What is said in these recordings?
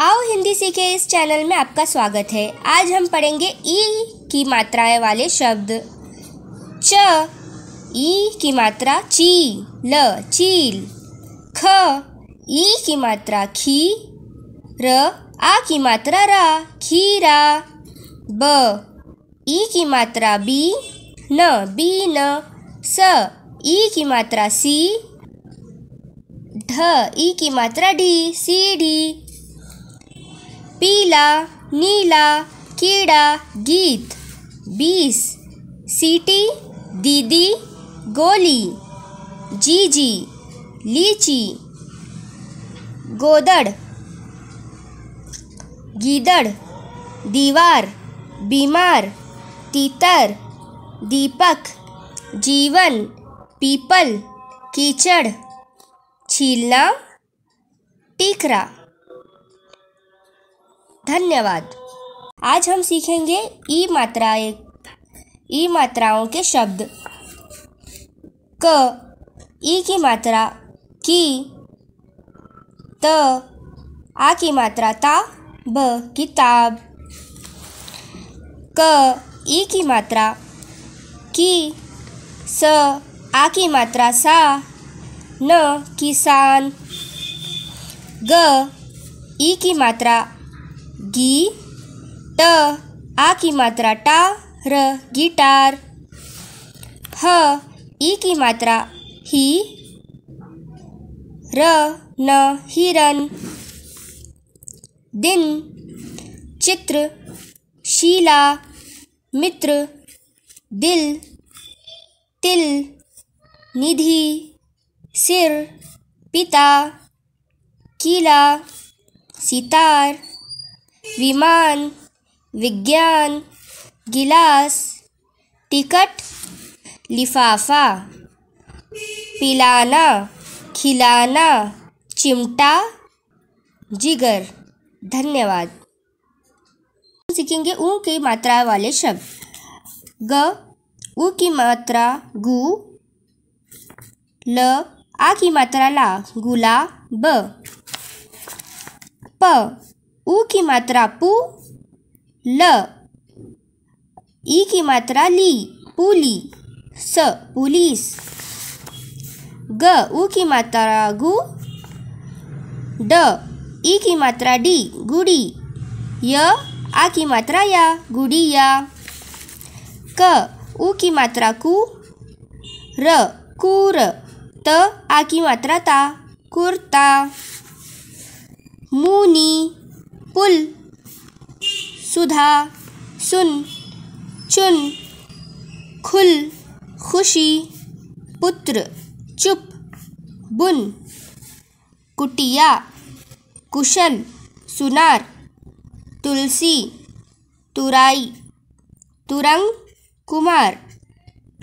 आओ हिंदी सीखे इस चैनल में आपका स्वागत है। आज हम पढ़ेंगे ई की मात्राएँ वाले शब्द। च, ई की मात्रा ची ल, चील। ख, ई की मात्रा खी र, आ की मात्रा रा, खीरा। ब, ई की मात्रा बी न बी न स, ई की मात्रा सी। ढ, ई की मात्रा डी, सी, डी। पीला, नीला, कीड़ा, गीत। बीस, सीटी, दीदी, गोली। जीजी, लीची। गोदड़। गीदड़, दीवार, बीमार। तीतर, दीपक। जीवन, पीपल, कीचड़। छीलना, टीकरा। धन्यवाद। आज हम सीखेंगे ई मात्राएँ ई मात्राओं के शब्द। क, ई की मात्रा, की, त, आ की मात्रा, ता, ब किताब क, ई की मात्रा, की, स, आ की मात्रा, सा, न, किसान। ग, ई की मात्रा गी ट आ की मात्रा टा र गिटार ह ई की मात्रा ही र न हिरन दिन चित्र शीला मित्र दिल तिल निधि सिर पिता किला सितार विमान, विज्ञान, गिलास, टिकट, लिफाफा, पिलाना, खिलाना, चिमटा, जिगर। धन्यवाद। सीखेंगे ऊ की मात्रा वाले शब्द। ग, ऊ की मात्रा गु, ल, आ की मात्रा ला गुला ब। प ऊ की मात्रा पु, ल, ई की मात्रा ली, पुली, स, पुलिस। ग ऊ की मात्रा गु, ड, ई की मात्रा डी, गुड़ी। य, आ की मात्रा या गुड़िया क ऊ की मात्रा कु, र, कुर। त, आ की मात्रा ता, कुर्ता। मुनी पुल। सुधा, सुन, चुन, खुल, खुशी, पुत्र, चुप, बुन, कुटिया, कुशल, सुनार, तुलसी, तुराई, तुरंग, कुमार,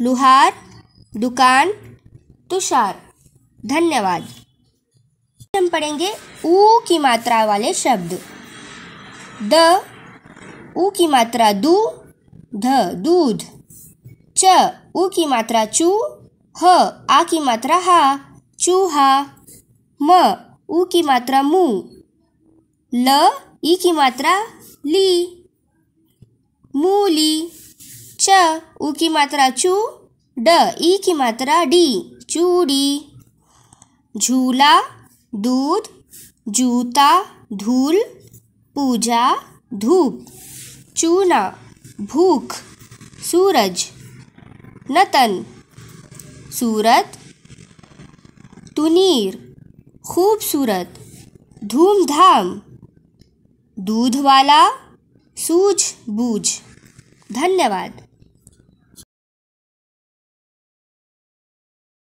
लुहार, दुकान, तुषार। धन्यवाद। हम पढ़ेंगे ऊ की मात्रा वाले शब्द। द ऊ की मात्रा दू, ध, दूध, च ऊ की मात्रा चू, ह, आ की मात्रा हा चूहा म ऊ की मात्रा मु, ल, ई की मात्रा ली मूली च ऊ की मात्रा चू, ड, ई की मात्रा डी चूड़ी झूला, दूध, जूता, धूल पूजा, धूप, चूना, भूख, सूरज, नतन, सूरत, तुनीर, खूबसूरत, धूमधाम दूध वाला सूझ बूझ धन्यवाद।